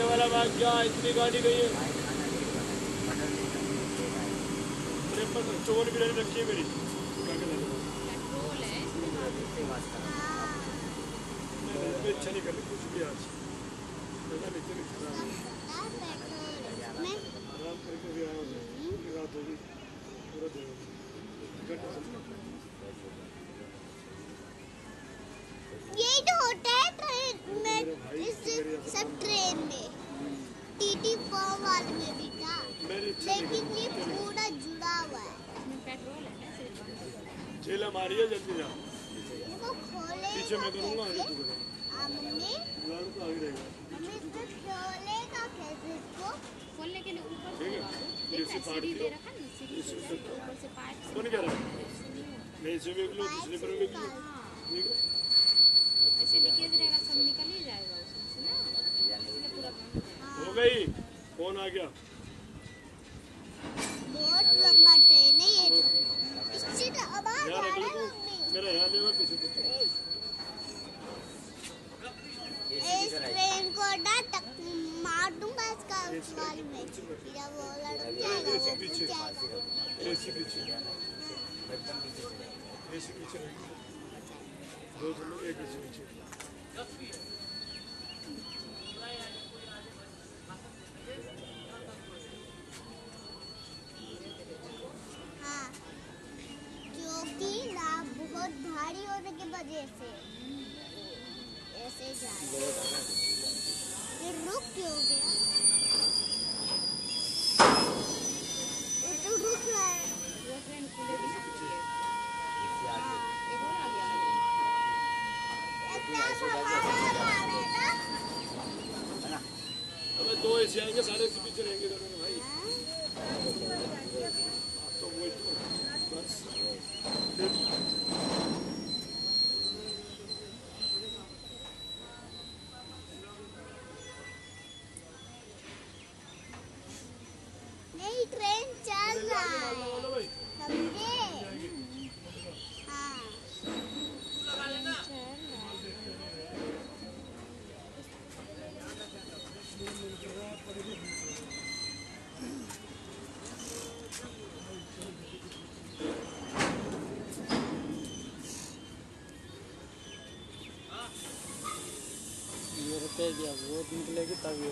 वाला बात क्या इतनी गाड़ी गई है चोर बिरयानी रखी है मेरी है? पेट्रोल है इसमें नहीं, नहीं, मैं अच्छा नहीं कर रही कुछ भी आज खराब है। वाले में नहीं लेकिन ये पूरा जुड़ा हुआ है। पेट्रोल है ना सिर्फ़ जेल हमारी है जल्दी जा इसको खोलेगा पीछे मैं करूँगा आगे तू करेगा आ, मम्मी लाल तो आगे रहेगा। मम्मी इसको खोलेगा कैसे इसको? खोलने के लिए ऊपर से देख? से सीढ़ी दे रखा है ना सीढ़ी से ऊपर से पाइप कौन कह रहा? है। मैं इसे भी लो दूसरे पर भी लो ठीक है? ऐसे लीकेज रहेगा सब निकल ही जाएगा उसमें से ना। बंद हो हो गई। कौन आ गया? बहुत लंबा ट्रेन है ये तो। इससे तो आवाज़ आ रहा है मम्मी। मेरा यहाँ लेवा पीछे पीछे इस ट्रेन को ना टक मार दूँगा इसका वाल में। फिर वो लड़ जाएगा वो पीछे। एसी पीछे। एसी पीछे दो लोग एक एसी पीछे। बहुत भारी होने की वजह से। ऐसे जा रहा है। ये रुक क्यों गया? ये तो रुक रहा है। वो अबे दो एसी आएँगे सारे एसी पीछे रहेंगे दोनों भाई। तो वही तो। बस। तय किया वो निकलेगी तभी